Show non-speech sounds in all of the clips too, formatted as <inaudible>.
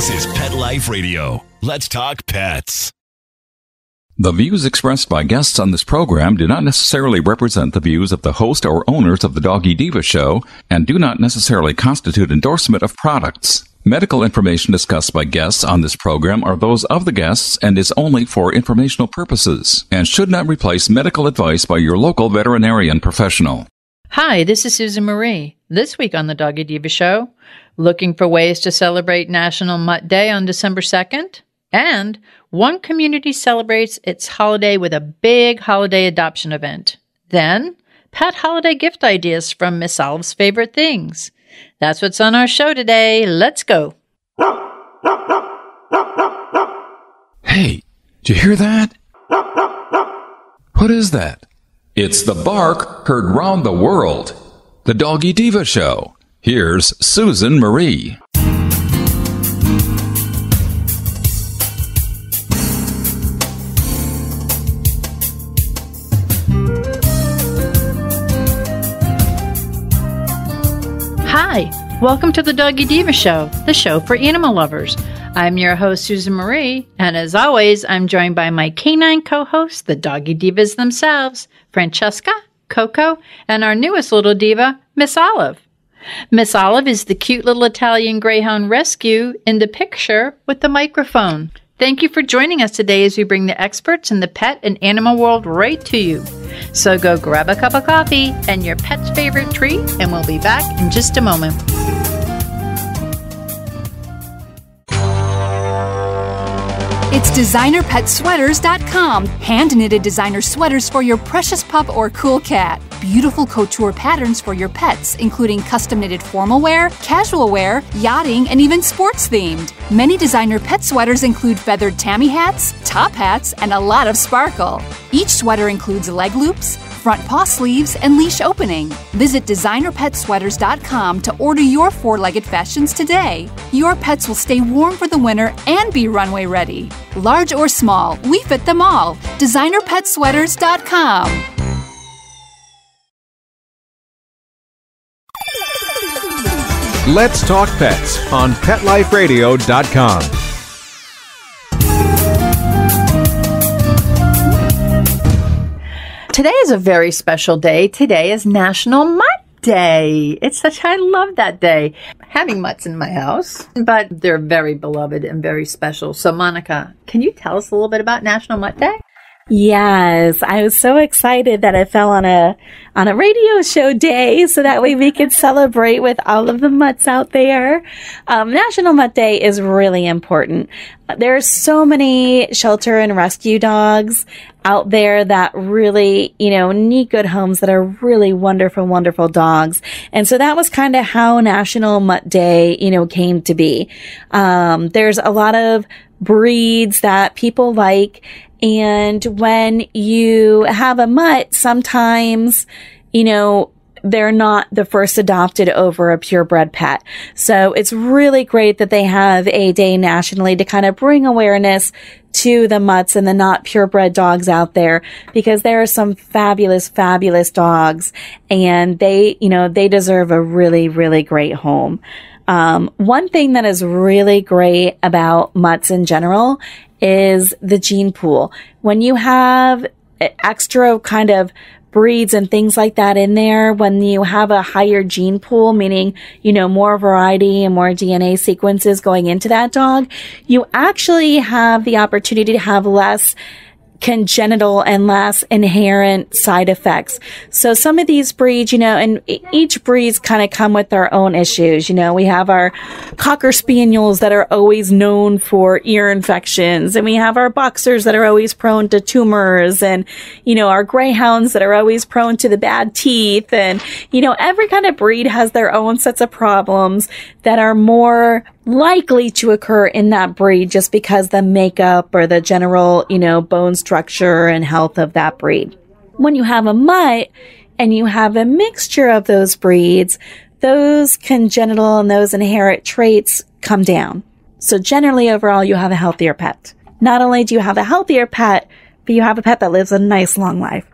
This is Pet Life Radio. Let's talk pets. The views expressed by guests on this program do not necessarily represent the views of the host or owners of the Doggy Diva show and do not necessarily constitute endorsement of products. Medical information discussed by guests on this program are those of the guests and is only for informational purposes and should not replace medical advice by your local veterinarian professional. Hi, this is Susan Marie. This week on the Doggy Diva Show, looking for ways to celebrate National Mutt Day on December 2nd? And one community celebrates its holiday with a big holiday adoption event. Then, pet holiday gift ideas from Miss Olive's favorite things. That's what's on our show today. Let's go. Hey, did you hear that? What is that? It's the bark heard round the world. The Doggy Diva Show. Here's Susan Marie. Hi, welcome to the Doggy Diva Show, the show for animal lovers. I'm your host, Susan Marie, and as always, I'm joined by my canine co hosts, the Doggy Divas themselves, Francesca, Coco, and our newest little diva, Miss Olive. Miss Olive is the cute little Italian Greyhound rescue in the picture with the microphone. Thank you for joining us today as we bring the experts in the pet and animal world right to you. So go grab a cup of coffee and your pet's favorite treat, and we'll be back in just a moment. Designerpetsweaters.com. Hand knitted designer sweaters for your precious pup or cool cat. Beautiful couture patterns for your pets, including custom knitted formal wear, casual wear, yachting, and even sports themed. Many designer pet sweaters include feathered tammy hats, top hats, and a lot of sparkle. Each sweater includes leg loops, front paw sleeves, and leash opening. Visit designerpetsweaters.com to order your four legged fashions today. Your pets will stay warm for the winter and be runway ready. Large or small, we fit them all. DesignerPetSweaters.com. Let's Talk Pets on PetLifeRadio.com. Today is a very special day. Today is National Mutt Day. It's such, I love that day. Having mutts in my house, but they're very beloved and very special. So, Monica, can you tell us a little bit about National Mutt Day? Yes, I was so excited that it fell on a on a radio show day, so that way we could celebrate with all of the mutts out there. Um, National Mutt Day is really important. There are so many shelter and rescue dogs out there that really, you know, need good homes that are really wonderful, wonderful dogs. And so that was kind of how National Mutt Day, you know, came to be. Um, there's a lot of breeds that people like and when you have a mutt, sometimes, you know, they're not the first adopted over a purebred pet. So it's really great that they have a day nationally to kind of bring awareness to the mutts and the not purebred dogs out there because there are some fabulous, fabulous dogs and they, you know, they deserve a really, really great home. Um, one thing that is really great about mutts in general is the gene pool. When you have extra kind of breeds and things like that in there, when you have a higher gene pool, meaning, you know, more variety and more DNA sequences going into that dog, you actually have the opportunity to have less congenital and less inherent side effects. So some of these breeds, you know, and each breeds kind of come with their own issues. You know, we have our cocker spaniels that are always known for ear infections and we have our boxers that are always prone to tumors and, you know, our greyhounds that are always prone to the bad teeth and, you know, every kind of breed has their own sets of problems that are more likely to occur in that breed just because the makeup or the general, you know, bone structure and health of that breed. When you have a mutt and you have a mixture of those breeds, those congenital and those inherent traits come down. So generally overall, you have a healthier pet. Not only do you have a healthier pet, but you have a pet that lives a nice long life.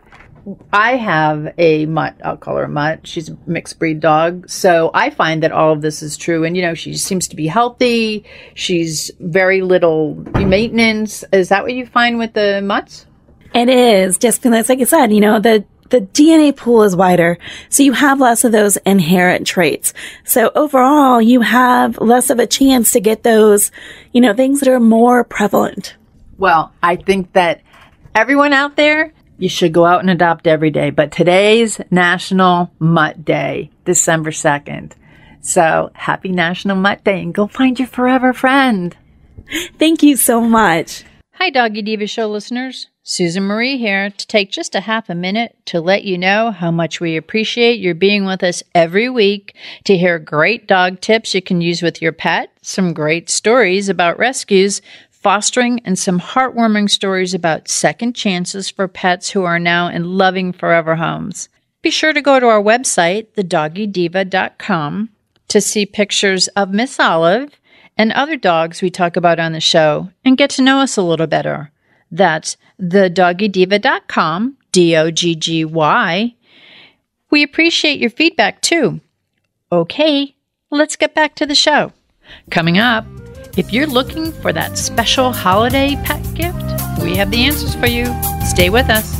I have a mutt. I'll call her a mutt. She's a mixed breed dog. So I find that all of this is true. And, you know, she seems to be healthy. She's very little maintenance. Is that what you find with the mutts? It is just because, like I said, you know, the the DNA pool is wider, so you have less of those inherent traits. So overall, you have less of a chance to get those, you know, things that are more prevalent. Well, I think that everyone out there, you should go out and adopt every day. But today's National Mutt Day, December 2nd. So happy National Mutt Day and go find your forever friend. Thank you so much. Hi, Doggy Diva Show listeners. Susan Marie here to take just a half a minute to let you know how much we appreciate your being with us every week to hear great dog tips you can use with your pet, some great stories about rescues, fostering, and some heartwarming stories about second chances for pets who are now in loving forever homes. Be sure to go to our website, thedoggydiva.com, to see pictures of Miss Olive and other dogs we talk about on the show and get to know us a little better. That's thedoggydiva.com, D O G G Y. We appreciate your feedback too. Okay, let's get back to the show. Coming up, if you're looking for that special holiday pet gift, we have the answers for you. Stay with us.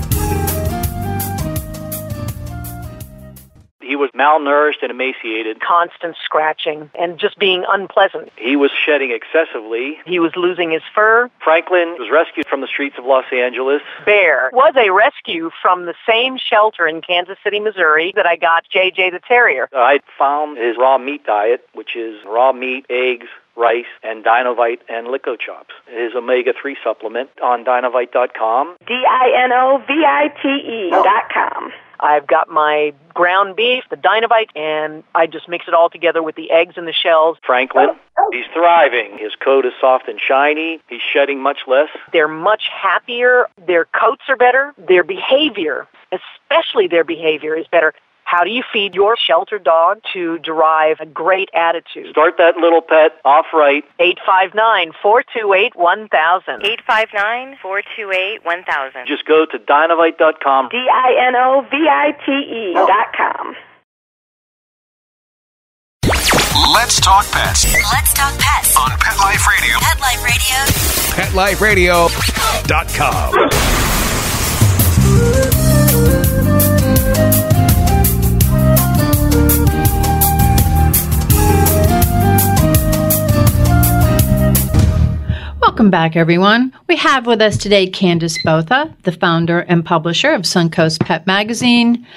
He was malnourished and emaciated. constant scratching and just being unpleasant. He was shedding excessively. He was losing his fur. Franklin was rescued from the streets of Los Angeles. Bear was a rescue from the same shelter in Kansas City, Missouri that I got JJ the Terrier. I found his raw meat diet, which is raw meat, eggs, rice, and Dinovite and LickOChops. His omega-3 supplement on Dinovite.com. D-I-N-O-V-I-T-E dot com. I've got my ground beef, the Dinovite, and I just mix it all together with the eggs and the shells. Franklin, he's thriving. His coat is soft and shiny. He's shedding much less. They're much happier. Their coats are better. Their behavior, especially their behavior, is better. How do you feed your shelter dog to derive a great attitude? Start that little pet off right. 859-428-1000. 859-428-1000. Just go to Dinovite.com. D-I-N-O-V-I-T-E dot com. Let's talk pets Let's talk pets. on Pet Life Radio. Pet Life Radio. PetLifeRadio.com. <laughs> Welcome back, everyone. We have with us today Candace Botha, the founder and publisher of Suncoast Pet Magazine,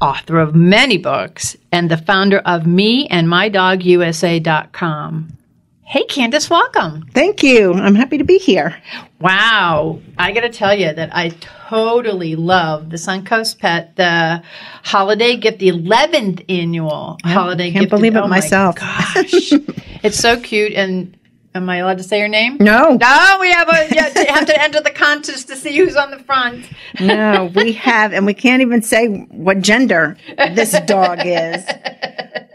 author of many books, and the founder of Me and My Dog USA.com. Hey, Candace, welcome. Thank you. I'm happy to be here. Wow. I got to tell you that I totally love the Suncoast Pet, the holiday gift, the 11th annual holiday Gift. I can't believe it oh my myself. gosh. <laughs> it's so cute. And am I allowed to say her name? No, No, we have a you have to enter the contest to see who's on the front. no, we have, and we can't even say what gender this dog is.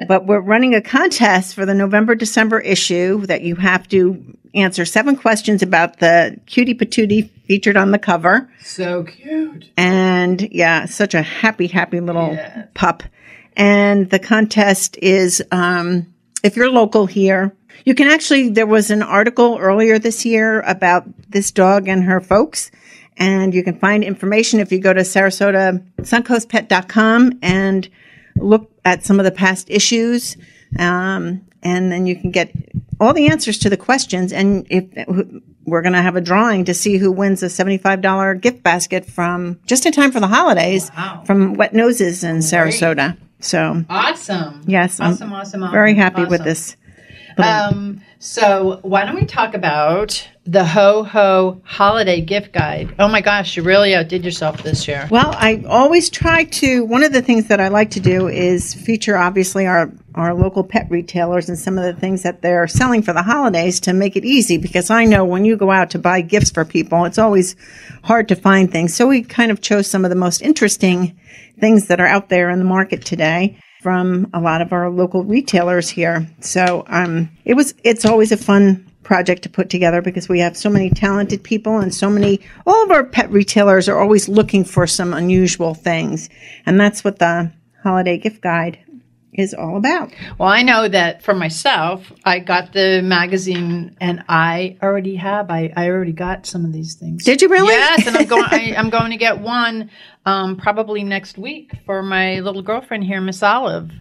But we're running a contest for the November December issue that you have to answer seven questions about the cutie patootie featured on the cover. So cute. And yeah, such a happy, happy little pup. And the contest is, um, if you're local here, you can actually, there was an article earlier this year about this dog and her folks. And you can find information if you go to Sarasota, suncoastpet.com and look at some of the past issues. Um, and then you can get all the answers to the questions. And if we're going to have a drawing to see who wins a $75 gift basket from just in time for the holidays from Wet Noses in Sarasota. So, Awesome. yes, Awesome, I'm awesome, awesome. very happy with this. <laughs> Um, so why don't we talk about the Ho Ho Holiday Gift Guide? Oh my gosh, you really outdid yourself this year. Well, I always try to. One of the things that I like to do is feature, obviously, our our local pet retailers and some of the things that they're selling for the holidays to make it easy. Because I know when you go out to buy gifts for people, it's always hard to find things. So we kind of chose some of the most interesting things that are out there in the market today from a lot of our local retailers here. So um, it was. It's always a fun project to put together because we have so many talented people and so many, all of our pet retailers are always looking for some unusual things. And that's what the holiday gift guide is all about. Well, I know that for myself, I got the magazine and I already have, I, I already got some of these things. Did you really? Yes, and I'm going, I, <laughs> I'm going to get one um, probably next week for my little girlfriend here, Miss Olive.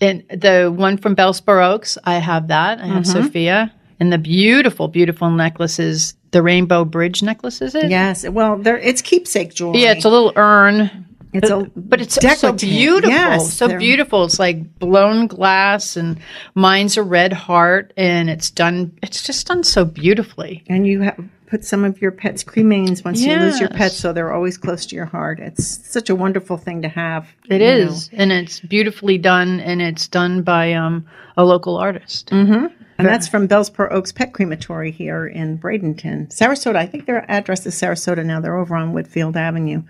And the one from Bellsborough Oaks, I have that. I have Mm-hmm. Sophia. And the beautiful, beautiful necklaces, the Rainbow Bridge necklace, is it? Yes. Well, there it's keepsake jewelry. Yeah, it's a little urn. It's a but it's so beautiful, Yes, so they're- beautiful. It's like blown glass, and mine's a red heart, and it's done. It's just done so beautifully. and you have put some of your pets cremains once you lose your Yes. pets so they're always close to your heart. It's such a wonderful thing to have. It is, is, and it's beautifully done, and it's done by um, a local artist. know. And that's from Bellsborough Oaks Pet Crematory here in Bradenton. Sarasota, I think their address is Sarasota now. They're over on Whitfield Avenue.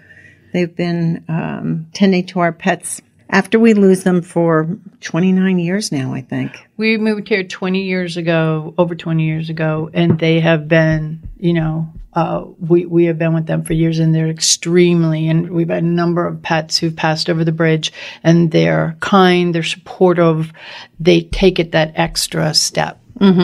They've been um, tending to our pets after we lose them for 29 years now, I think. We moved here 20 years ago, over 20 years ago, and they have been, you know, uh, we, we have been with them for years and they're extremely, and we've had a number of pets who've passed over the bridge and they're kind, they're supportive, they take it that extra step.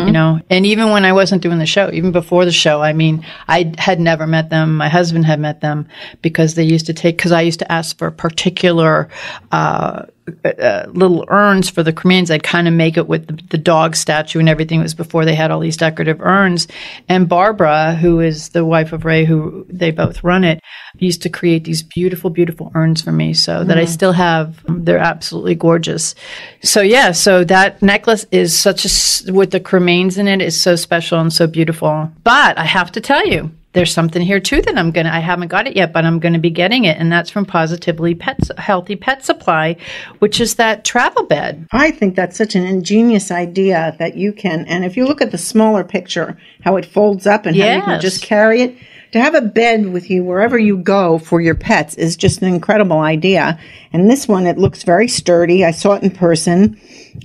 You know, and even when I wasn't doing the show, even before the show, I mean, I had never met them. My husband had met them because they used to take, because I used to ask for particular uh, uh, little urns for the cremains. I'd kind of make it with the, the dog statue and everything. It was before they had all these decorative urns. And Barbara, who is the wife of Ray, who they both run it, used to create these beautiful, beautiful urns for me. So that I still have. They're absolutely gorgeous. So yeah, so that necklace is such a with the cremains in it is so special and so beautiful. But I have to tell you there's something here too that I'm gonna I haven't got it yet, but I'm gonna be getting it, and that's from Positively Pets Healthy Pet Supply, which is that travel bed. I think that's such an ingenious idea that you can, and if you look at the smaller picture, how it folds up and how you can just carry it, to have a bed with you wherever you go for your pets is just an incredible idea. And this one, it looks very sturdy. I saw it in person.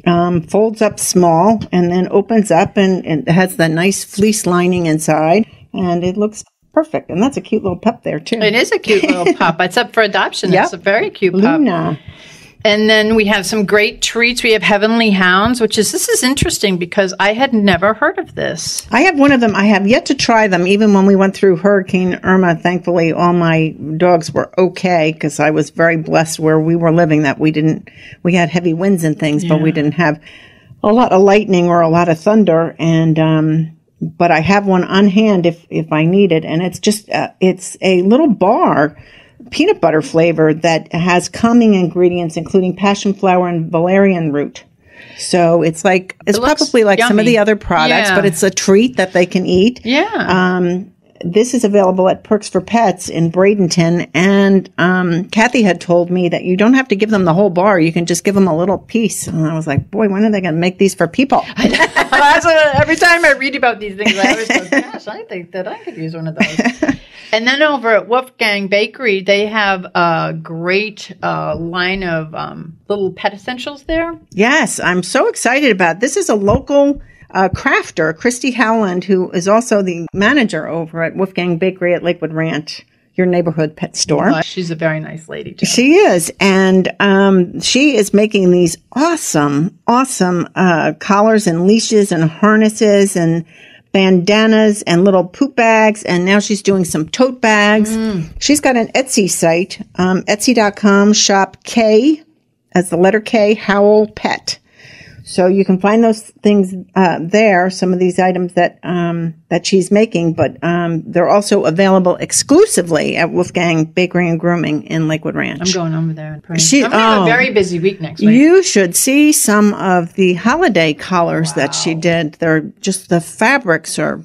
Um, folds up small and then opens up and, and it has that nice fleece lining inside, and it looks perfect. And that's a cute little pup there too. It is a cute little <laughs> pup. It's up for adoption. Yep. It's a very cute pup. Luna. And then we have some great treats. We have Heavenly Hounds, which is this is interesting because I had never heard of this. I have one of them. I have yet to try them. Even when we went through Hurricane Irma, thankfully all my dogs were okay because I was very blessed where we were living that we didn't, we had heavy winds and things, but we didn't have a lot of lightning or a lot of thunder. And, um, but I have one on hand if, if I need it. And it's just, uh, it's a little bar, peanut butter flavor that has calming ingredients, including passion flower and valerian root. So it's like, it's It probably like some of the other products, Yeah. but it's a treat that they can eat. Yeah. Um, this is available at Perks for Pets in Bradenton. And um, Kathy had told me that you don't have to give them the whole bar. You can just give them a little piece. And I was like, boy, when are they going to make these for people? <laughs> <laughs> What- every time I read about these things, I always go, <laughs> gosh, I think that I could use one of those. and then over at Woof Gang Bakery, they have a great uh, line of um, little pet essentials there. yes, I'm so excited about it. This is a local uh, crafter, Christy Howland, who is also the manager over at Woof Gang Bakery at Lakewood Ranch, your neighborhood pet store. She's a very nice lady, too. She is, and um, she is making these awesome, awesome uh, collars and leashes and harnesses and bandanas and little poop bags. And now she's doing some tote bags. She's got an Etsy site, um, Etsy.com. Shop K as the letter K Howl Pet. So you can find those things uh, there. Some of these items that um, that she's making, but um, they're also available exclusively at Woof Gang Bakery and Grooming in Lakewood Ranch. I'm going over there and. She- I'm oh. a very busy week next week. You should see some of the holiday collars that she did. They're just the fabrics are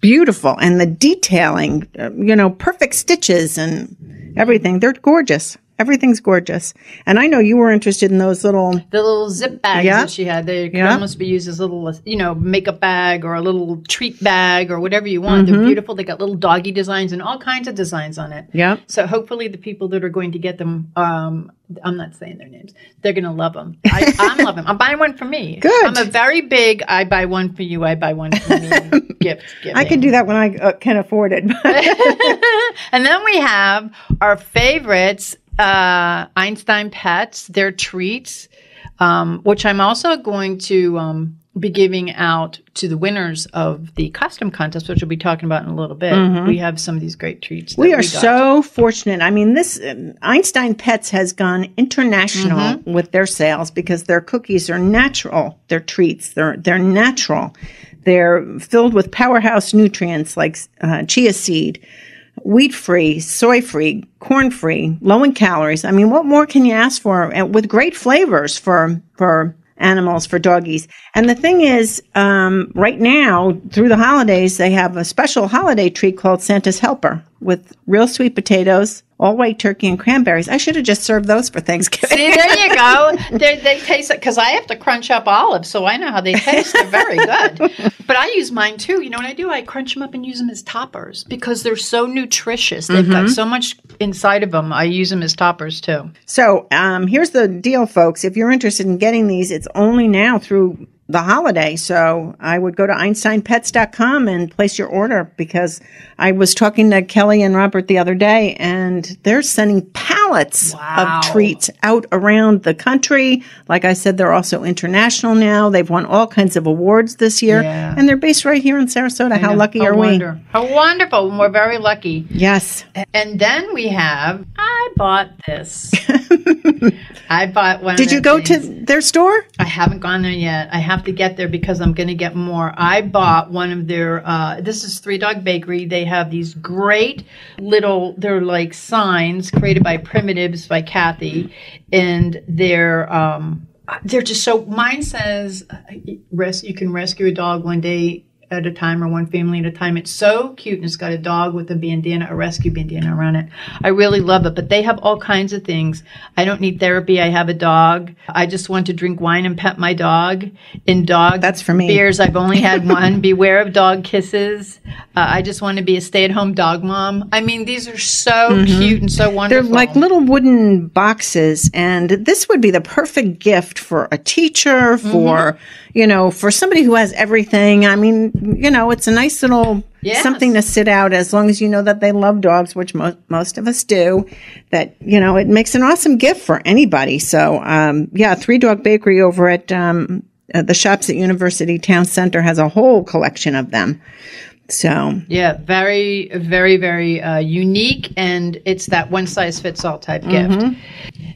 beautiful and the detailing, uh, you know, perfect stitches and everything. They're gorgeous. Everything's gorgeous. And I know you were interested in those little The little zip bags Yeah. that she had, they could Yeah. almost be used as a little, you know, makeup bag or a little treat bag or whatever you want. Mm-hmm. They're beautiful. They got little doggy designs and all kinds of designs on it. Yeah. So hopefully the people that are going to get them, um, I'm not saying their names, they're going to love them. I, <laughs> I'm loving them. I'm buying one for me. Good. I'm a very big, I buy one for you, I buy one for me <laughs> gift giving. I can do that when I uh, can afford it. <laughs> And then we have our favorites, uh, Einstein Pets, their treats, um, which I'm also going to um, be giving out to the winners of the custom contest, which we'll be talking about in a little bit. We have some of these great treats. Mm-hmm. we are got. so fortunate. I mean, this uh, Einstein Pets has gone international Mm-hmm. with their sales because their cookies are natural. Their treats, they're they're natural. They're filled with powerhouse nutrients like uh, chia seed, wheat free, soy free, corn free, low in calories. I mean, what more can you ask for? And with great flavors for for animals for doggies. And the thing is, um, right now through the holidays, they have a special holiday treat called Santa's Helper with real sweet potatoes, all white turkey, and cranberries. I should have just served those for Thanksgiving. See, there you go. <laughs> They're, they taste it because I have to crunch up olives, so I know how they taste. They're very good. <laughs> But I use mine too. You know what I do? I crunch them up and use them as toppers because they're so nutritious. They've got so much inside of them. I use them as toppers too. So um, here's the deal, folks. If you're interested in getting these, it's only now through the holiday. So I would go to EinsteinPets.com and place your order because I was talking to Kelly and Robert the other day, and they're sending pallets Wow. of treats out around the country. Like I said, they're also international now. They've won all kinds of awards this year, Yeah. and they're based right here in Sarasota. How lucky How are we? How wonderful. We're very lucky. Yes. And then we have, I bought this. <laughs> I bought one. Did you go to their store? I haven't gone there yet. I have to get there because I'm going to get more. I bought one of their. Uh, this is Three Dog Bakery. They have these great little. They're like signs created by Primitives by Kathy, and they're. Um, they're just so. Mine says, uh, "Res- you can rescue a dog one day at a time or one family at a time. It's so cute and it's got a dog with a bandana, a rescue bandana around it. I really love it. But they have all kinds of things. I don't need therapy. I have a dog. I just want to drink wine and pet my dog. In dog That's for me. beers, I've only had <laughs> one. Beware of dog kisses. Uh, I just want to be a stay-at-home dog mom. I mean, these are so cute and so wonderful. They're like little wooden boxes, and this would be the perfect gift for a teacher, for you know, for somebody who has everything. I mean, you know, it's a nice little Yes. something to sit out as long as you know that they love dogs, which most most of us do. That you know, it makes an awesome gift for anybody. So, um, yeah, Three Dog Bakery over at um, uh, the shops at University Town Center has a whole collection of them. So Yeah, very, very, very uh, unique, and it's that one size fits all type gift.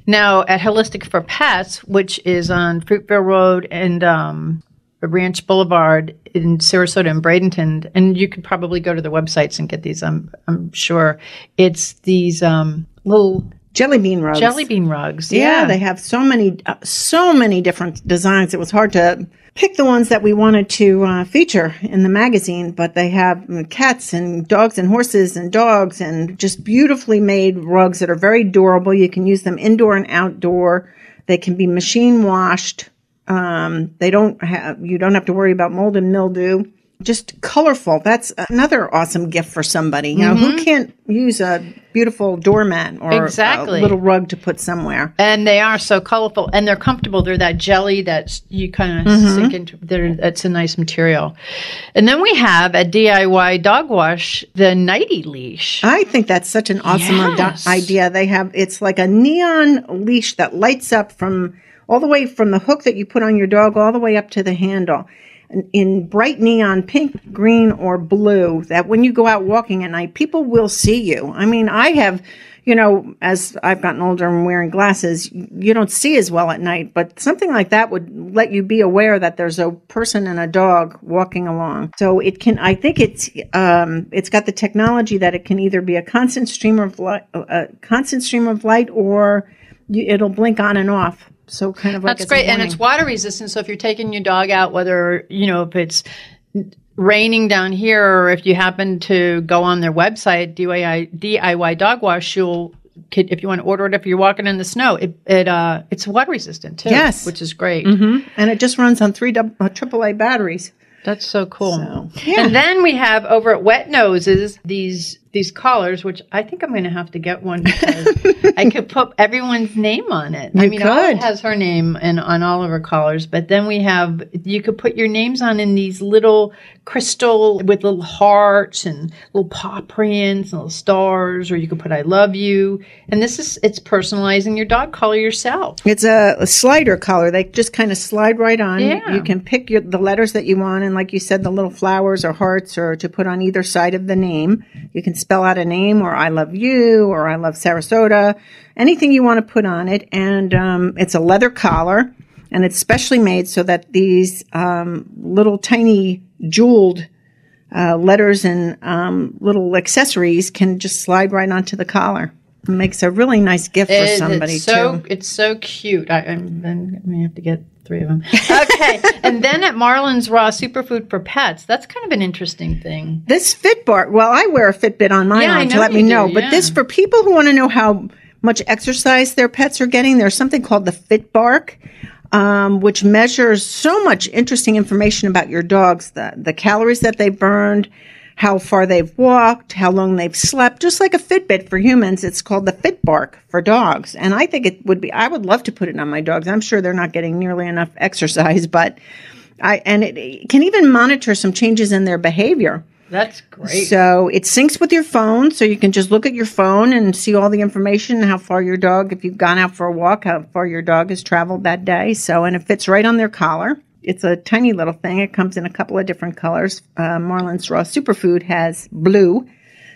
Now, at Holistic for Pets, which is on Fruitville Road and um, Ranch Boulevard in Sarasota and Bradenton, and you could probably go to the websites and get these. I'm, I'm sure it's these um, little jelly bean rugs. jelly bean rugs. Yeah, they have so many, uh, so many different designs. It was hard to pick the ones that we wanted to uh, feature in the magazine, but they have mm, cats and dogs and horses and dogs and just beautifully made rugs that are very durable. You can use them indoor and outdoor. They can be machine washed. Um, they don't have, you don't have to worry about mold and mildew. Just colorful. That's another awesome gift for somebody. You know, who can't use a beautiful doormat or Exactly. a little rug to put somewhere? And they are so colorful and they're comfortable. They're that jelly that you kind of Mm-hmm. sink into. They're, it's a nice material. And then we have at DIY Dog Wash the nighty leash. I think that's such an awesome Yes. idea. They have it's like a neon leash that lights up from all the way from the hook that you put on your dog all the way up to the handle. In- bright neon pink, green, or blue, that when you go out walking at night, people will see you. I mean, I have, you know, as I've gotten older and wearing glasses, you don't see as well at night, but something like that would let you be aware that there's a person and a dog walking along. So it can, I think it's, um, it's got the technology that it can either be a constant stream of light, a constant stream of light, or it'll blink on and off. So kind of like That's great. And it's water resistant. So if you're taking your dog out, whether, you know, if it's raining down here or if you happen to go on their website, DIY, DIY Dog Wash, you'll if you want to order it if you're walking in the snow, it it uh it's water resistant too. Yes. which is great. Mm-hmm. And it just runs on three dou- uh, AAA batteries. That's so cool. So, yeah. And then we have over at Wet Noses these these collars, which I think I'm going to have to get one because I could <laughs> put everyone's name on it. I You mean, Olive could. has her name and on all of her collars, but then we have you could put your names on in these little crystal with little hearts and little paw prints and little stars, or you could put "I love you." And this is it's personalizing your dog collar yourself. It's a, a slider collar. They just kind of slide right on. Yeah. You can pick your, the letters that you want, and like you said, the little flowers or hearts, or to put on either side of the name. You can spell out a name, or "I love you," or "I love Sarasota," anything you want to put on it. And um, it's a leather collar, and it's specially made so that these um, little tiny jeweled uh, letters and um, little accessories can just slide right onto the collar. It makes a really nice gift for It- somebody it's so too. it's so cute. I, I'm then I have to get three of them. Okay, <laughs> and then at Marlin's Raw Superfood for Pets, that's kind of an interesting thing. This Fitbark, well, I wear a Fitbit on my Yeah, arm to let me know. do, But yeah. this, for people who want to know how much exercise their pets are getting, there's something called the Fitbark, um, which measures so much interesting information about your dogs, the, the calories that they burned, how far they've walked, how long they've slept, just like a Fitbit for humans. It's called the Fitbark for dogs. And I think it would be, I would love to put it on my dogs. I'm sure they're not getting nearly enough exercise, <laughs> but I, and it, it can even monitor some changes in their behavior. That's great. So it syncs with your phone, so you can just look at your phone and see all the information, how far your dog, if you've gone out for a walk, how far your dog has traveled that day. So, and it fits right on their collar. It's a tiny little thing. It comes in a couple of different colors. Uh, Marlin's Raw Superfood has blue.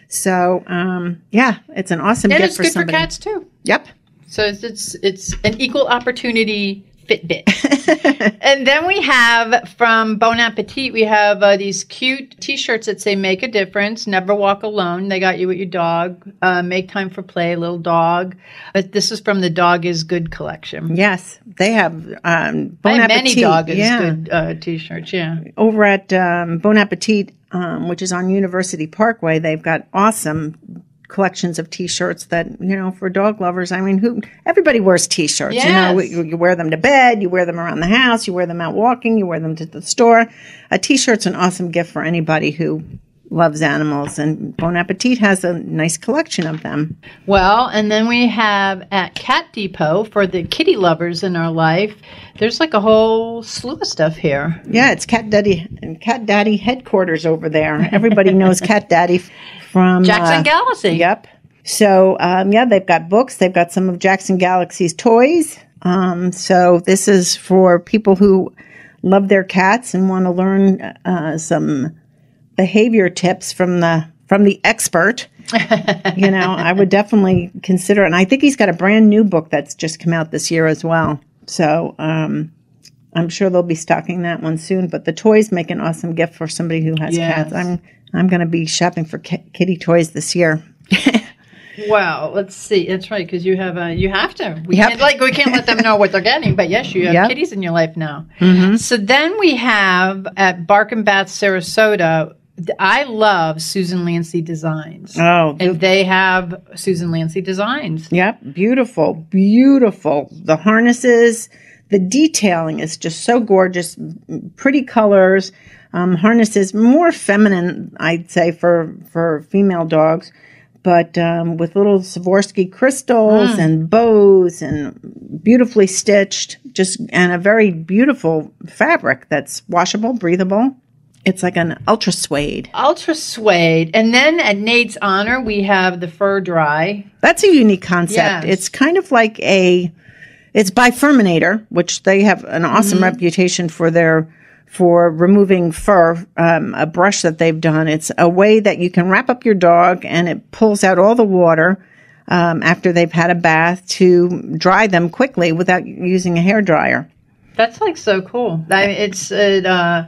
So, um, yeah, it's an awesome and gift it's for good somebody. for cats too. Yep. So it's it's, it's an equal opportunity Fitbit. <laughs> and then we have from Bon Appetit, we have uh, these cute T-shirts that say "Make a Difference, Never Walk Alone." They got you with your dog. Uh, Make time for play, little dog. But this is from the Dog is Good collection. Yes, they have um, Bon have many Appetit, Dog is yeah. Good uh, T-shirts. Yeah. over at um, Bon Appetit, um, which is on University Parkway, they've got awesome collections of T-shirts that you know for dog lovers. I mean, who everybody wears T-shirts. You know, you, wear them to bed, you wear them around the house, you wear them out walking, you wear them to the store. A T-shirt's an awesome gift for anybody who loves animals, and Bon Appetit has a nice collection of them. Well, and then we have at Cat Depot for the kitty lovers in our life. There's like a whole slew of stuff here. Yeah, it's Cat Daddy and Cat Daddy headquarters over there. Everybody knows Cat Daddy <laughs> from Jackson uh, Galaxy. Yep. So um, yeah, they've got books. They've got some of Jackson Galaxy's toys. Um, so this is for people who love their cats and want to learn uh, some behavior tips from the from the expert. <laughs> you know, I would definitely consider it. And I think he's got a brand new book that's just come out this year as well. So um, I'm sure they'll be stocking that one soon. But the toys make an awesome gift for somebody who has Yes. cats. I'm I'm going to be shopping for ki- kitty toys this year. <laughs> Well, let's see. That's right because you have a you have to. We Yep. can't like we can't let them know what they're getting, but yes, you have Yep. kitties in your life now. Mm-hmm. So then we have at Bark and Bath Sarasota. I love Susan Lanci Designs. Oh, and they have Susan Lanci Designs. Yep, beautiful, beautiful. The harnesses, the detailing is just so gorgeous. Pretty colors, um, harnesses more feminine, I'd say for for female dogs, but um, with little Swarovski crystals and bows and beautifully stitched. Just and a very beautiful fabric that's washable, breathable. It's like an ultra suede. Ultra suede. And then at Nate's Honor, we have the Fur Dry. That's a unique concept. Yes. It's kind of like a it's by Furminator, which they have an awesome Mm-hmm. reputation for their for removing fur, um, a brush that they've done. It's a way that you can wrap up your dog and it pulls out all the water um, after they've had a bath to dry them quickly without using a hair dryer. That's like so cool. I mean, it's it, uh,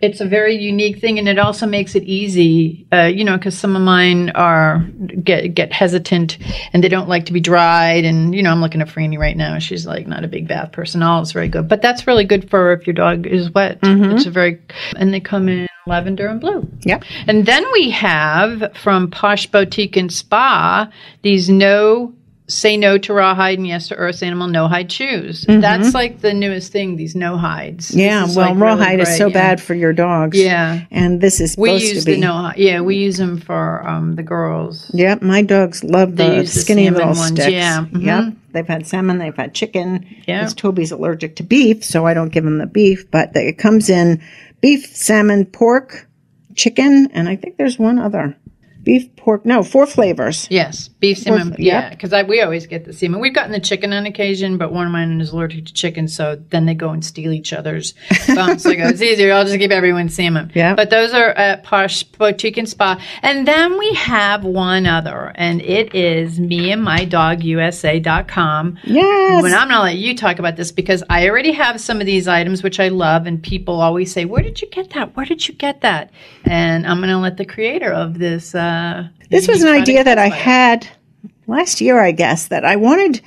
it's a very unique thing, and it also makes it easy. Uh, you know, because some of mine are get get hesitant and they don't like to be dried. And you know, I'm looking at Franny right now. She's like not a big bath person. All is very good, but that's really good for if your dog is wet. It's a very and they come in lavender and blue. Yep. And then we have from Posh Boutique and Spa these no say no to rawhide and yes to earth animal no hide shoes. That's like the newest thing. These no hides. Mm-hmm. Yeah, well, like, really rawhide is so yeah. bad for your dogs. Yeah. and this is We supposed use to be. the no. Yeah, we use them for um, the girls. Yep, my dogs love the the skinny salmon little ones, sticks. yeah, mhm. Yep, they've had salmon, they've had chicken. Yeah. Because Toby's allergic to beef, so I don't give him the beef. But the, it comes in beef, salmon, pork, chicken, and I think there's one other beef, pork. No, four flavors. Yes, beef Four- salmon. yeah. Yeah, because we always get the salmon. We've gotten the chicken on occasion, but one of mine is allergic to chicken, so then they go and steal each other's <laughs> so go, it's easier. I'll just give everyone salmon. Yeah. But those are at Posh Boutique and Spa, and then we have one other, and it is me and my dog USA.com. Yes. When I'm to let you talk about this because I already have some of these items which I love, and people always say, "Where did you get that? Where did you get that?" And I'm going to let the creator of this. Uh, This was an idea that I had last year, I guess, that I wanted.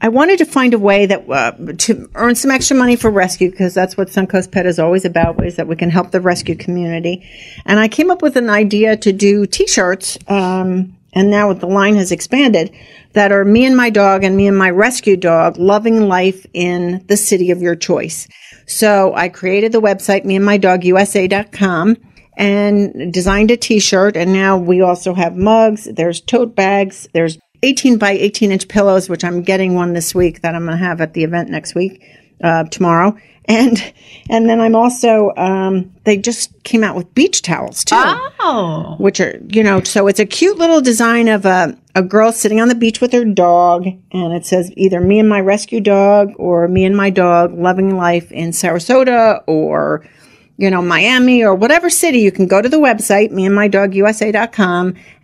I wanted to find a way that uh, to earn some extra money for rescue because that's what Suncoast Pet is always about, ways that we can help the rescue community. And I came up with an idea to do T-shirts, um, and now the line has expanded that are me and my dog and me and my rescue dog loving life in the city of your choice. So I created the website meandmydogusa.com and designed a t-shirt. And now we also have mugs. There's tote bags. There's 18 by 18 inch pillows which i'm getting one this week that i'm going to have at the event next week uh, tomorrow. <laughs> And and then i'm also um, they just came out with beach towels too. Oh. which are you know so it's a cute little design of a, a girl sitting on the beach with her dog. And it says either me and my rescue dog or me and my dog loving life in sarasota or you know miami or whatever city you can go to the website me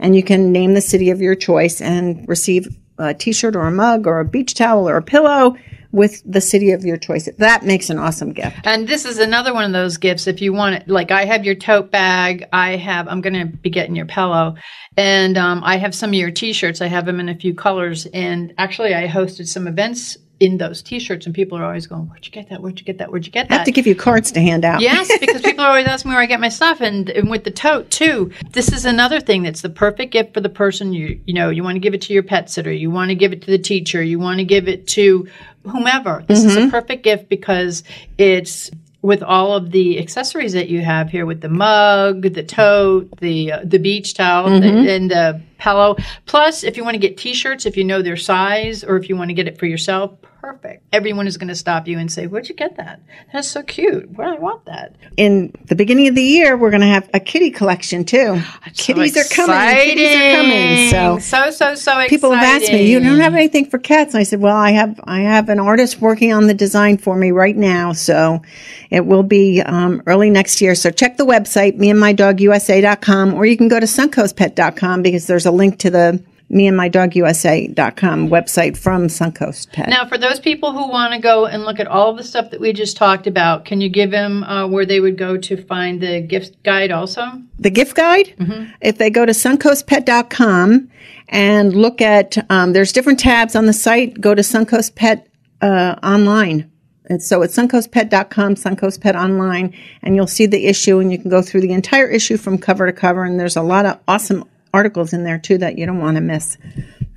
and you can name the city of your choice and receive a t-shirt or a mug or a beach towel or a pillow with the city of your choice that makes an awesome gift And this is another one of those gifts. If you want it, like I have your tote bag, I have. I'm going to be getting your pillow, and um, I have some of your T-shirts. I have them in a few colors, and actually, I hosted some events in those T-shirts, and people are always going, "Where'd you get that? Where'd you get that? Where'd you get that? i have to give you cards to hand out Yes, <laughs> because people are always asking me where I get my stuff, and, and with the tote too. This is another thing that's the perfect gift for the person you you know you want to give it to your pet sitter, you want to give it to the teacher, you want to give it to whomever. This is a perfect gift because it's with all of the accessories that you have here with the mug, the tote, the uh, the beach towel, the, and the pillow. Plus, if you want to get T-shirts, if you know their size, or if you want to get it for yourself, perfect. Everyone is going to stop you and say, "Where'd you get that? That's so cute. Where do I want that." in the beginning of the year, we're going to have a kitty collection too. Kitties are coming. Kitties are coming. So so so so exciting. people have asked me, "You don't have anything for cats?" And I said, "Well, I have. I have an artist working on the design for me right now, so it will be um, early next year. So check the website, meandmydogusa.com, or you can go to suncoastpet.com because there's a link to the meandmydogusa.com website from Suncoast Pet. Now, for those people who want to go and look at all the stuff that we just talked about, can you give them uh, where they would go to find the gift guide also? the gift guide. If they go to suncoastpet.com and look at, um, there's different tabs on the site. Go to Suncoast Pet uh, online. And so it's suncoastpet.com, Suncoast Pet online, and you'll see the issue and you can go through the entire issue from cover to cover. And there's a lot of awesome articles in there too that you don't want to miss.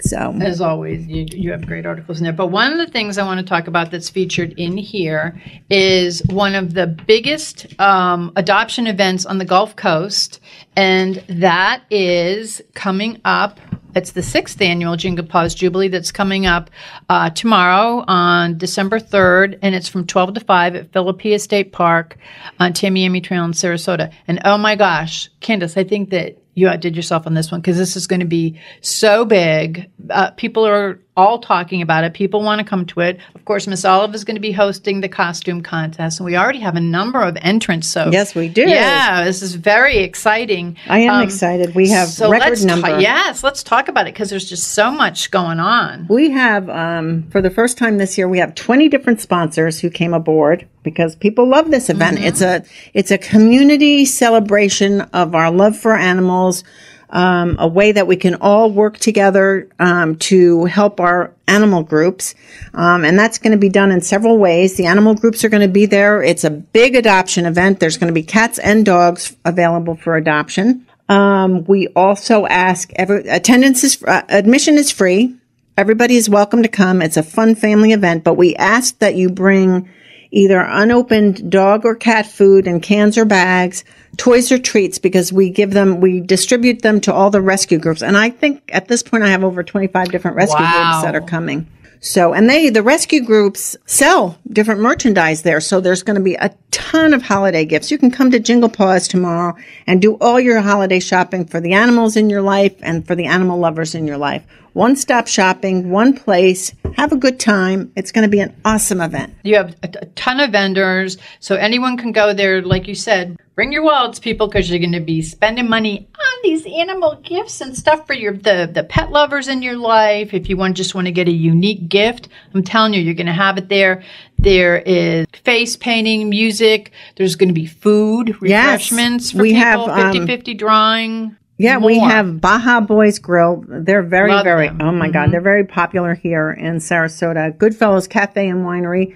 So As always, you, you have great articles in there. But one of the things I want to talk about that's featured in here is one of the biggest um, adoption events on the Gulf Coast, and that is coming up. It's the sixth annual Jingle Paws Jubilee that's coming up uh, tomorrow on December 3rd, and it's from 12 to 5 at Phillippi Estate Park on Tamiami Trail in Sarasota. And oh my gosh, Candace, I think that you outdid yourself on this one because this is going to be so big. Uh, people are all talking about it. People want to come to it. Of course, Miss Olive is going to be hosting the costume contest, and we already have a number of entrants. So Yes, we do. Yeah, this is very exciting. I am Um, excited. We have so record let's ta- number. yes, let's talk about it because there's just so much going on. We have, um, for the first time this year, we have 20 different sponsors who came aboard because people love this event. It's a, it's a community celebration of our love for animals, um, a way that we can all work together, um, to help our animal groups. Um, and that's going to be done in several ways. The animal groups are going to be there. It's a big adoption event. There's going to be cats and dogs available for adoption. Um, we also ask every attendance is uh, admission is free. Everybody is welcome to come. It's a fun family event, but we ask that you bring either unopened dog or cat food in cans or bags, toys or treats, because we give them, we distribute them to all the rescue groups. And I think at this point I have over 25 different rescue Wow. groups that are coming. So, and they, the rescue groups sell different merchandise there. So there's going to be a ton of holiday gifts. You can come to Jingle Paws tomorrow and do all your holiday shopping for the animals in your life and for the animal lovers in your life. One stop shopping, one place. Have a good time. It's going to be an awesome event. You have a, a ton of vendors, so anyone can go there. Like you said, bring your wallets, people, because you're going to be spending money on these animal gifts and stuff for your the the pet lovers in your life. If you want just want to get a unique gift, I'm telling you, you're going to have it there. There is face painting, music. There's going to be food, Yes. refreshments for We people. have, 50 um, 50 drawing. Yeah, we have Baja Boys Grill. They're very, Love very, them. Mm-hmm. oh my God, they're very popular here in Sarasota. Goodfellas Cafe and Winery.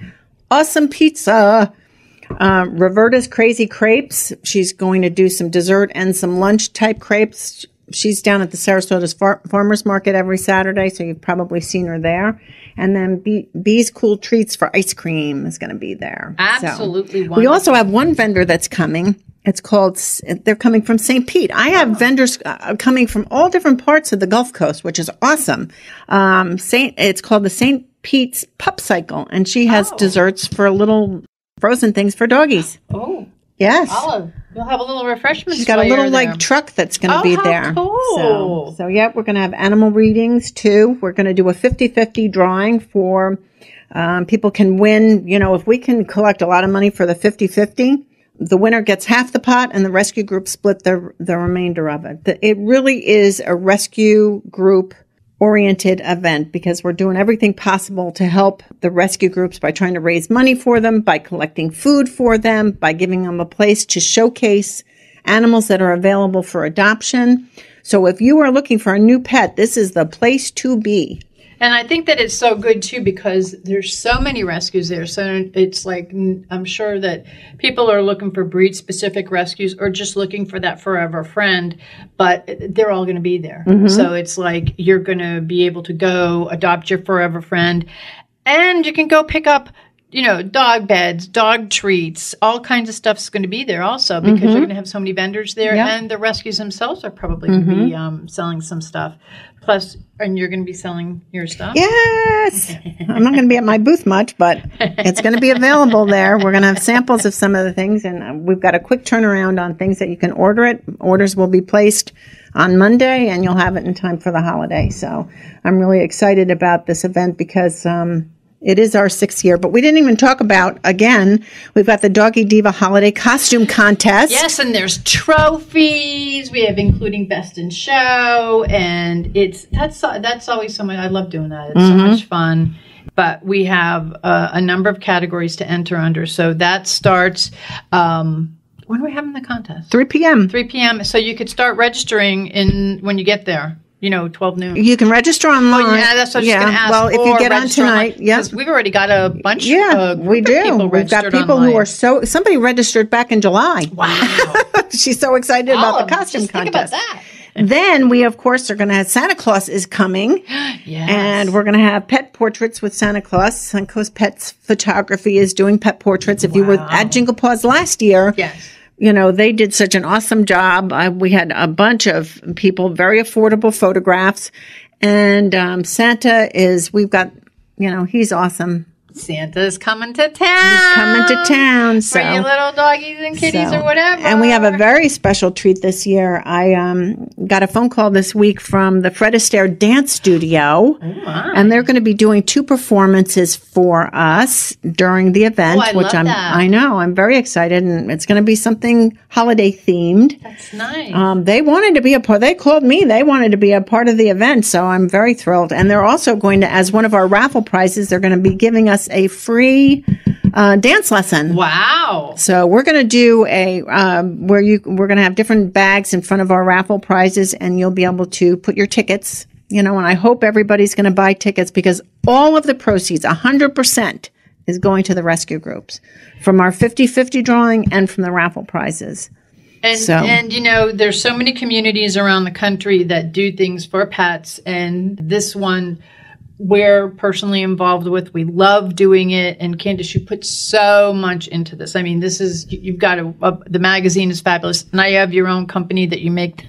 Awesome pizza. Uh, Roberta's Crazy Crepes. She's going to do some dessert and some lunch type crepes. She's down at the Sarasota's far- Farmers Market every Saturday, so you've probably seen her there. And then B- Bee's Cool Treats for ice cream is going to be there. So- Absolutely we also have one vendor that's coming. It's called, they're coming from St. Pete. I have vendors uh, coming from all different parts of the Gulf Coast, which is awesome. Um, Saint, it's called the St. Pete's Pup Cycle, and she has desserts for little frozen things for doggies. Oh, Yes. Olive, you'll have a little refreshment. She's got a little like truck that's going to Oh, be how there. cool. So, so yeah, we're going to have animal readings too. We're going to do a 50-50 drawing for um, people can win. You know, if we can collect a lot of money for the 50-50, the winner gets half the pot and the rescue group split the the remainder of it. It really is a rescue group oriented event because we're doing everything possible to help the rescue groups by trying to raise money for them, by collecting food for them, by giving them a place to showcase animals that are available for adoption. So if you are looking for a new pet, this is the place to be. And I think that it's so good too because there's so many rescues there. So it's like I'm sure that people are looking for breed specific rescues or just looking for that forever friend, but they're all going to be there. Mm-hmm. So it's like you're going to be able to go adopt your forever friend and you can go pick up you know, dog beds, dog treats, all kinds of stuff is going to be there also because you're going to have so many vendors there, Yeah. and the rescues themselves are probably going to be um, selling some stuff. Plus, and you're going to be selling your stuff. Yes. I'm not going to be at my booth much, but <laughs> it's going to be available there. We're going to have samples of some of the things, and uh, we've got a quick turnaround on things that you can order it. Orders will be placed on Monday, and you'll have it in time for the holiday. So I'm really excited about this event because um, it is our sixth year. But we didn't even talk about, again, we've got the Doggy Diva Holiday Costume Contest. Yes, and there's trophies. We have including best in show, and it's that's that's always so much. I love doing that. It's so much fun. But we have uh, a number of categories to enter under. So that starts. Um, when are we having the contest? 3 p.m. 3 p.m. So you could start registering in when you get there. You know, 12 noon. You can register online. Oh, yeah, that's what I was yeah. going to ask. Well, if you get on tonight, yeah. We've already got a bunch. Yeah, uh, we do. People We've got people who are so. Somebody registered back in July. Wow. <laughs> She's so excited about the costume just think about contest. that. Then we, of course, are going to have Santa Claus is coming, <gasps> Yes. and we're going to have pet portraits with Santa Claus. Santa Claus Pets Photography is doing pet portraits. If you were at Jingle Paws last year, Yes. You know they did such an awesome job. I, we had a bunch of people, very affordable photographs, and um, Santa is. We've got, you know, he's awesome. Santa's coming to town. He's coming to town, so for your little doggies and kitties So- or whatever. And we have a very special treat this year. I um, got a phone call this week from the Fred Astaire Dance Studio, Oh, and they're going to be doing two performances for us during the event, Oh, I which I'm that. I know I'm very excited, and it's going to be something holiday themed. That's nice. Um, they wanted to be a part. They called me. They wanted to be a part of the event, so I'm very thrilled. And they're also going to, as one of our raffle prizes, they're going to be giving us a free uh, dance lesson. wow. So we're going to do a um, where you we're going to have different bags in front of our raffle prizes, and you'll be able to put your tickets. You know, and I hope everybody's going to buy tickets because all of the proceeds, hundred percent, is going to the rescue groups from our 50-50 drawing and from the raffle prizes. And So- and you know, there's so many communities around the country that do things for pets, and this one we're personally involved with. We love doing it. And Candace, you put so much into this. I mean, this is, you've got a, a the magazine is fabulous. And I have your own company that you make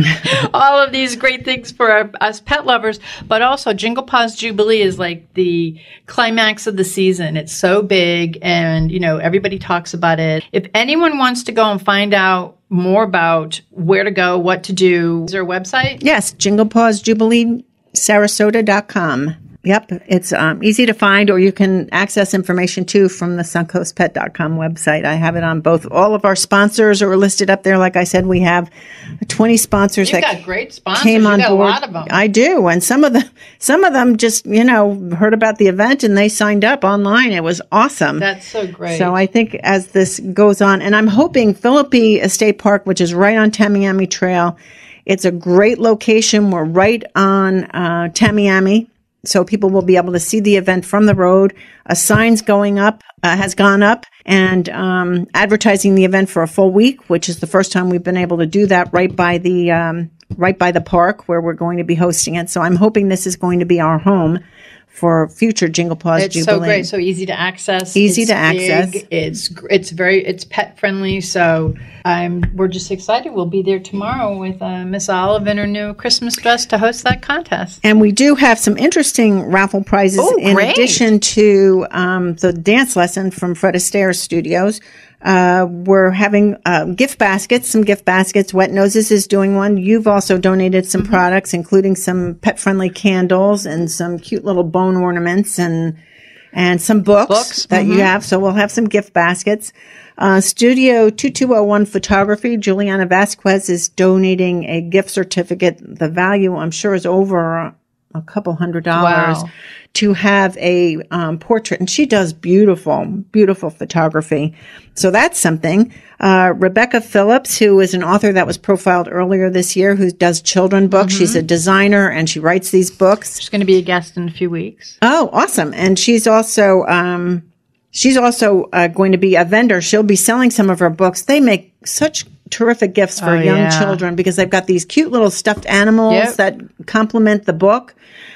<laughs> all of these great things for our, us pet lovers, but also Jingle Paws Jubilee is like the climax of the season. It's so big and, you know, everybody talks about it. If anyone wants to go and find out more about where to go, what to do, is there a website? Yes, Jingle Paws Jubilee Sarasota.com. Yep, it's um, easy to find, or you can access information too from the suncoastpet.com website. I have it on both. All of our sponsors are listed up there. Like I said, we have 20 sponsors You've that got great sponsors. came You've on got board. a lot of them. I do, and some of the some of them just you know heard about the event and they signed up online. It was awesome. That's so great. So I think as this goes on, and I'm hoping Phillippi Estate Park, which is right on Tamiami Trail, it's a great location. We're right on uh, Tamiami, so people will be able to see the event from the road. A sign's going up, uh, has gone up, and um, advertising the event for a full week, which is the first time we've been able to do that right by the um, right by the park where we're going to be hosting it. So I'm hoping this is going to be our home for future Jingle Paws it's Jubilee. so great, so easy to access. Easy It's to access. big, It's it's very it's pet friendly. So I'm we're just excited. We'll be there tomorrow with uh, Miss Olive in her new Christmas dress to host that contest. And we do have some interesting raffle prizes Oh, in great. addition to um, the dance lesson from Fred Astaire Studios. Uh, we're having uh, gift baskets, some gift baskets. Wet Noses is doing one. You've also donated some Mm-hmm. products, including some pet friendly candles and some cute little bone ornaments and and some books, Books, that Mm-hmm. you have. So we'll have some gift baskets. Uh, Studio 2201 Photography, Juliana Vasquez is donating a gift certificate. The value, I'm sure, is over a couple hundred dollars Wow. to have a um, portrait. And she does beautiful, beautiful photography. So that's something. Uh, Rebecca Phillips, who is an author that was profiled earlier this year, who does children books. She's a designer and she writes these books. She's going to be a guest in a few weeks. Oh, awesome. And she's also, um, she's also uh, going to be a vendor. She'll be selling some of her books. They make such terrific gifts for Oh, young yeah. children because they've got these cute little stuffed animals Yep. that complement the book.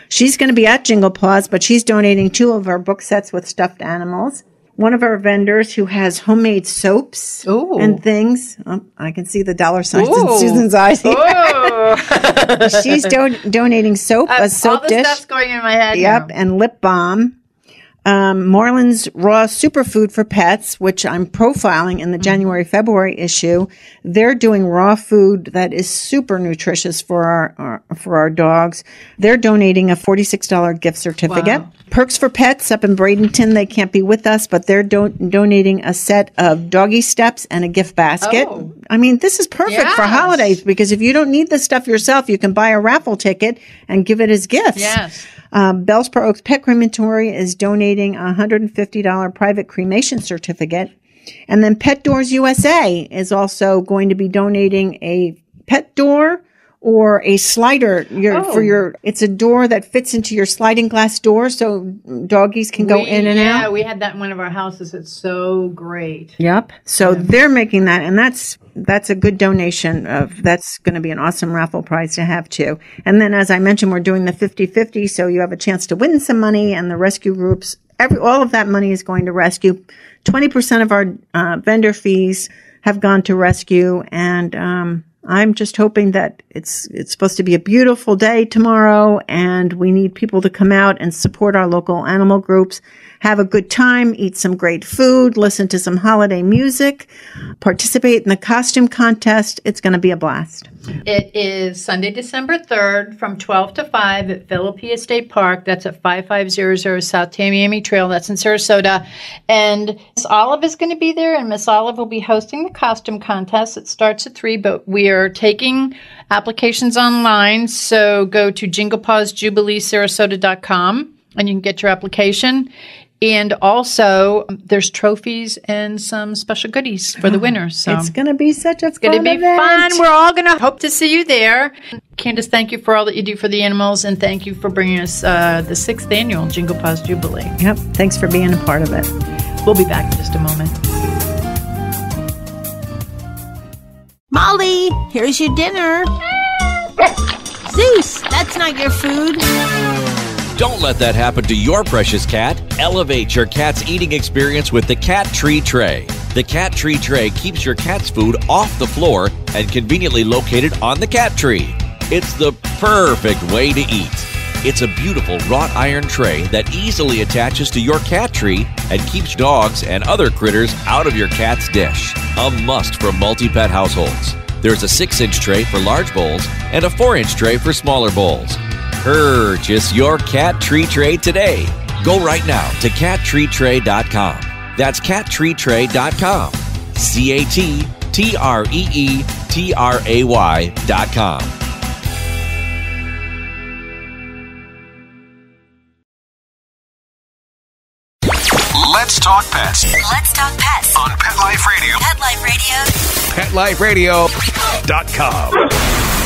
She's going to be at Jingle Paws, but she's donating two of her book sets with stuffed animals. One of our vendors who has homemade soaps Ooh. and things. Oh, I can see the dollar signs in Susan's eyes. <laughs> She's don- donating soap, a all soap the dish. stuff's going in my head. Yep, now. and lip balm. Um, Marlin's Raw Superfood for Pets, which I'm profiling in the January February issue. They're doing raw food that is super nutritious for our, our for our dogs. They're donating a $46 gift certificate. Wow. Perks for Pets up in Bradenton. They can't be with us, but they're don- donating a set of doggy steps and a gift basket. Oh. I mean, this is perfect for holidays because if you don't need the stuff yourself, you can buy a raffle ticket and give it as gifts. Yes. Um, Bellspur Oaks Pet Crematory is donating a $150 private cremation certificate. And then Pet Doors USA is also going to be donating a pet door or a slider your, Oh. for your, it's a door that fits into your sliding glass door so doggies can go We- in and yeah, out. Yeah, we had that in one of our houses. It's so great. Yep. So they're making that, and that's that's a good donation. Of that's going to be an awesome raffle prize to have too. And then, as I mentioned, we're doing the 50-50, so you have a chance to win some money, and the rescue groups. Every all of that money is going to rescue. Twenty percent of our uh, vendor fees have gone to rescue, and um, I'm just hoping that it's it's supposed to be a beautiful day tomorrow, and we need people to come out and support our local animal groups, have a good time, eat some great food, listen to some holiday music, participate in the costume contest. It's going to be a blast. It is Sunday, December 3rd from 12 to 5 at Phillippi Estate Park. That's at 5500 South Tamiami Trail. That's in Sarasota. And Miss Olive is going to be there, and Miss Olive will be hosting the costume contest. It starts at 3, but we are taking applications online. So go to jinglepawsjubileesarasota.com and you can get your application. And also, there's trophies and some special goodies for the <gasps> winners. So It's going to be such a it's going to fun be event. fun. We're all going to hope to see you there. Candace, thank you for all that you do for the animals, and thank you for bringing us uh, the sixth annual Jingle Paws Jubilee. Yep. Thanks for being a part of it. We'll be back in just a moment. Molly, here's your dinner. Zeus, that's not your food. Don't let that happen to your precious cat. Elevate your cat's eating experience with the Cat Tree Tray. The Cat Tree Tray keeps your cat's food off the floor and conveniently located on the cat tree. It's the perfect way to eat. It's a beautiful wrought iron tray that easily attaches to your cat tree and keeps dogs and other critters out of your cat's dish. A must for multi pet households. There's a 6 inch tray for large bowls and a 4 inch tray for smaller bowls. Purchase your cat tree tray today. Go right now to cattreetray.com. That's cattreetray.com. C A T T R E E T R A Y.com. Let's talk pets Let's talk pets on Pet Life Radio. Pet Life Radio. PetLifeRadio.com.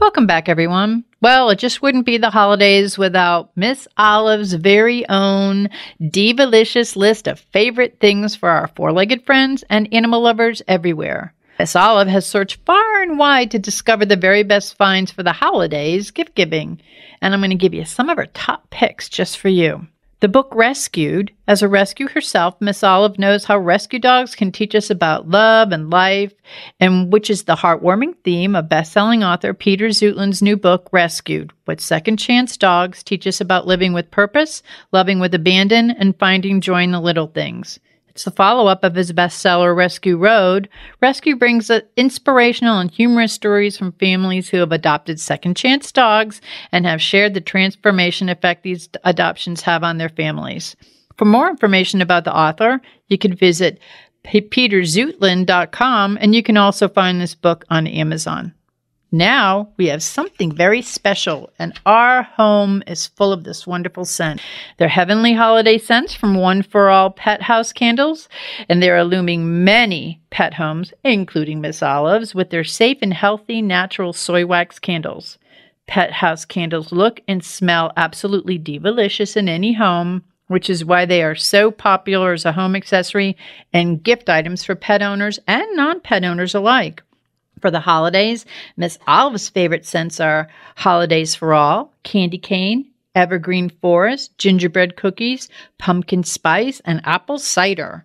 Welcome back, everyone. Well, it just wouldn't be the holidays without Miss Olive's very own Divalicious list of favorite things for our four legged friends and animal lovers everywhere. Miss Olive has searched far and wide to discover the very best finds for the holidays gift giving, and I'm going to give you some of her top picks just for you. The book Rescued. As a rescue herself, Miss Olive knows how rescue dogs can teach us about love and life, and which is the heartwarming theme of best-selling author Peter Zheutlin's new book Rescued. What second chance dogs teach us about living with purpose, loving with abandon, and finding joy in the little things. It's the follow up of his bestseller, Rescue Road. Rescue brings inspirational and humorous stories from families who have adopted second chance dogs and have shared the transformation effect these adoptions have on their families. For more information about the author, you can visit p- peterzheutlin.com and you can also find this book on Amazon. Now we have something very special, and our home is full of this wonderful scent. They're heavenly holiday scents from One Fur All Pet House Candles, and they're illuming many pet homes, including Miss Olive's, with their safe and healthy natural soy wax candles. Pet House candles look and smell absolutely delicious in any home, which is why they are so popular as a home accessory and gift items for pet owners and non pet owners alike. For the holidays, Miss Olive's favorite scents are Holidays for All, Candy Cane, Evergreen Forest, Gingerbread Cookies, Pumpkin Spice, and Apple Cider.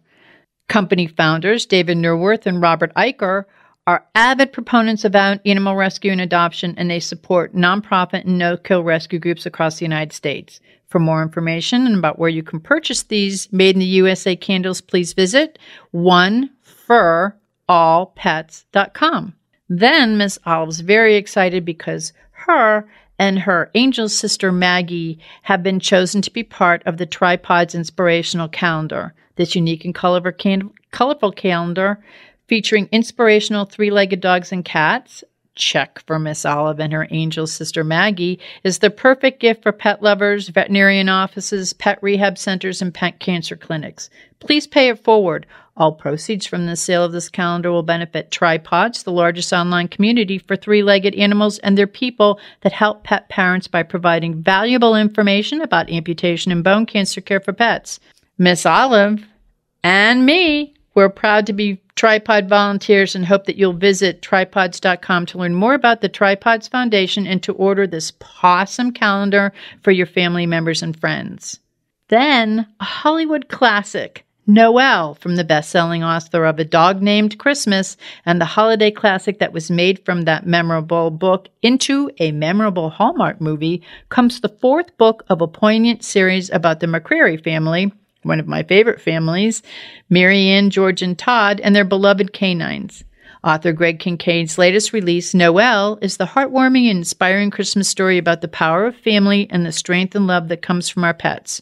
Company founders David Neuwirth and Robert Eicher are avid proponents of animal rescue and adoption, and they support nonprofit and no-kill rescue groups across the United States. For more information and about where you can purchase these made in the USA candles, please visit one for allpets.com. Then Miss Olive's very excited because her and her angel sister Maggie have been chosen to be part of the Tripawds Inspirational Calendar. This unique and colorful, calendar featuring inspirational three legged dogs and cats. Check for Miss Olive and her angel sister Maggie is the perfect gift for pet lovers, veterinarian offices, pet rehab centers, and pet cancer clinics. Please pay it forward. All proceeds from the sale of this calendar will benefit Tripawds, the largest online community for three legged animals and their people that help pet parents by providing valuable information about amputation and bone cancer care for pets. Miss Olive and me, we're proud to be Tripawd volunteers and hope that you'll visit tripawds.com to learn more about the Tripawds Foundation and to order this awesome calendar for your family members and friends. Then, a Hollywood classic. Noel from the best selling author of A Dog Named Christmas and the holiday classic that was made from that memorable book into a memorable Hallmark movie comes the fourth book of a poignant series about the McCray family, one of my favorite families, Marianne, George, and Todd, and their beloved canines. Author Greg Kincaid's latest release, Noel, is the heartwarming and inspiring Christmas story about the power of family and the strength and love that comes from our pets.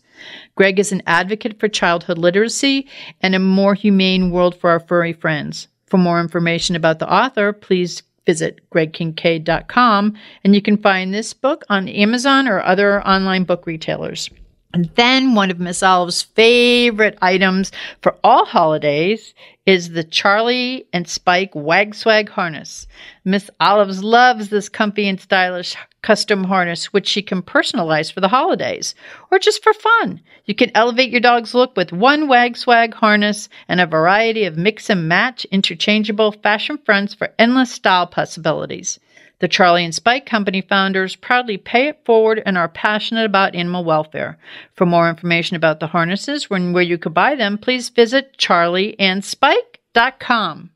Greg is an advocate for childhood literacy and a more humane world for our furry friends. For more information about the author, please visit gregkincaid.com and you can find this book on Amazon or other online book retailers. And then one of Miss Olive's favorite items for all holidays is the Charlie and Spike Wag Swag harness. Miss Olives loves this comfy and stylish custom harness, which she can personalize for the holidays or just for fun. You can elevate your dog's look with one Wag Swag harness and a variety of mix and match interchangeable fashion fronts for endless style possibilities. The Charlie and Spike Company founders proudly pay it forward and are passionate about animal welfare. For more information about the harnesses and where you could buy them, please visit charlieandspike.com.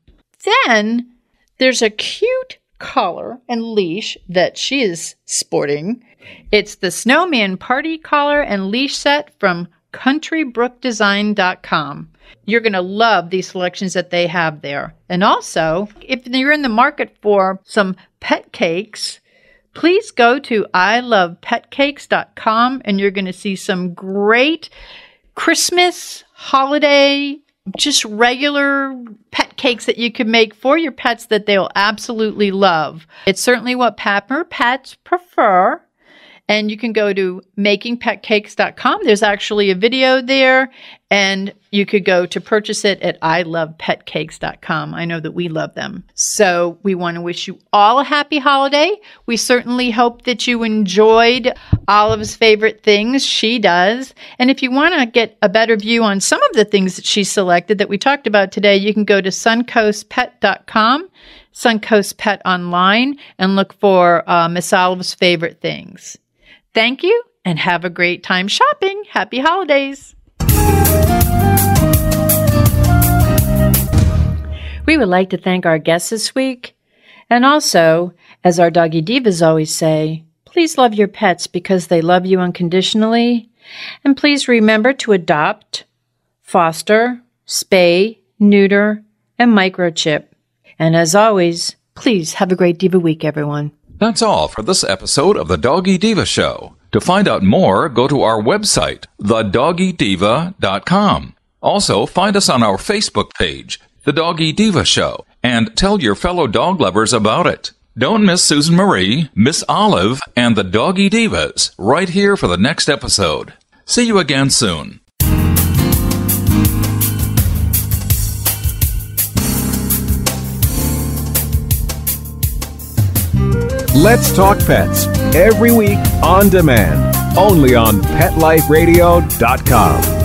Then there's a cute collar and leash that she is sporting. It's the Snowman Party Collar and Leash Set from countrybrookdesign.com. You're going to love these selections that they have there. And also, if you're in the market for some pet cakes, please go to ilovepetcakes.com and you're going to see some great Christmas, holiday, just regular pet cakes that you can make for your pets that they'll absolutely love. It's certainly what Pamper pets prefer. And you can go to makingpetcakes.com. There's actually a video there, and you could go to purchase it at ilovepetcakes.com. I know that we love them. So we want to wish you all a happy holiday. We certainly hope that you enjoyed Olive's favorite things. She does. And if you want to get a better view on some of the things that she selected that we talked about today, you can go to suncoastpet.com, Suncoast Pet Online, and look for uh, Miss Olive's favorite things. Thank you and have a great time shopping. Happy holidays. We would like to thank our guests this week. And also, as our doggy divas always say, please love your pets because they love you unconditionally. And please remember to adopt, foster, spay, neuter, and microchip. And as always, please have a great Diva Week, everyone. That's all for this episode of the Doggy Diva Show. To find out more, go to our website, thedoggydiva.com. Also, find us on our Facebook page, The Doggy Diva Show, and tell your fellow dog lovers about it. Don't miss Susan Marie, Miss Olive, and the Doggy Divas right here for the next episode. See you again soon. Let's Talk Pets every week on demand, only on PetLifeRadio.com.